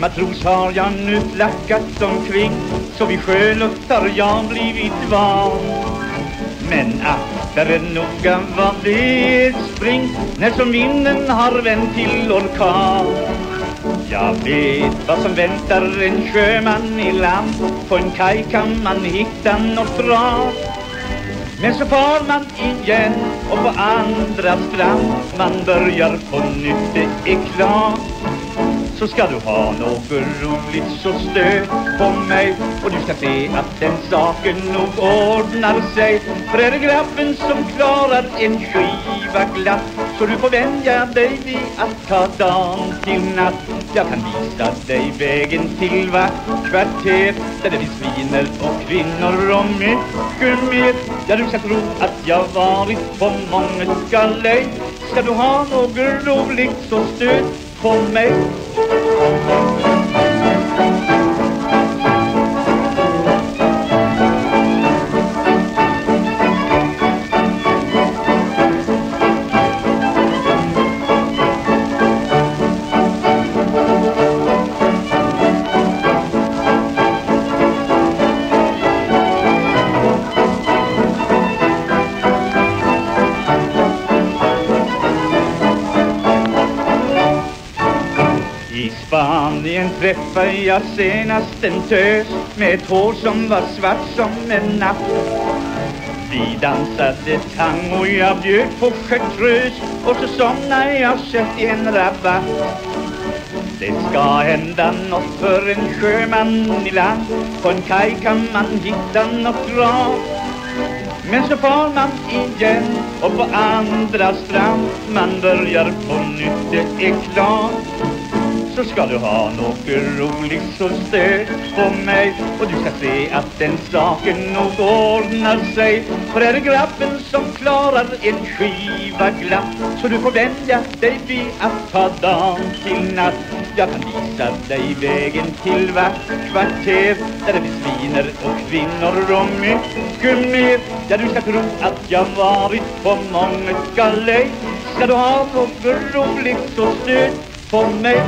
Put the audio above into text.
Matros har jag nu flackat omkring Så vid sjöluft har jag blivit van. Men aktare noga vad det spring När som vinden har vänt till orkan. Jag vet vad som väntar en sjöman i land På en kaj kan man hitta något bra. Men så far man igen och på andra strand Man börjar på nytt, det är klart så ska du ha något roligt så stöd på mig. Och du ska se att den saken nog ordnar sig. För är det grabben som klarar en skiva glatt Så du får vänja dig vid att ta dagen till natt. Jag kan visa dig vägen till vart kvarter Där det finns viner och kvinnor och mycket mer. Ja, du ska tro att jag varit på många galej. Ska du ha något roligt så stöd på I Spanien träffade jag senast en tös med ett hår som var svart som en natt. Vi dansade tango, jag bjöd på chartreuse och så somnade jag sett i en rabatt. Det ska hända något för en sjöman i land På en kaj kan man hitta något bra Men så far man igen och på andra strand Man börjar på nytt, det är klart så ska du ha något roligt så stöd på mig. Och du ska se att den saken nog ordnar sig. För är det grabben som klarar en skiva glatt Så du får vänja dig vid att ta dagen till natt. Jag kan visa dig vägen till vart kvarter Där det finns viner och kvinnor och mycket mer. Ja, du ska tro att jag varit på många galej. Ska du ha något roligt så stöd på mig.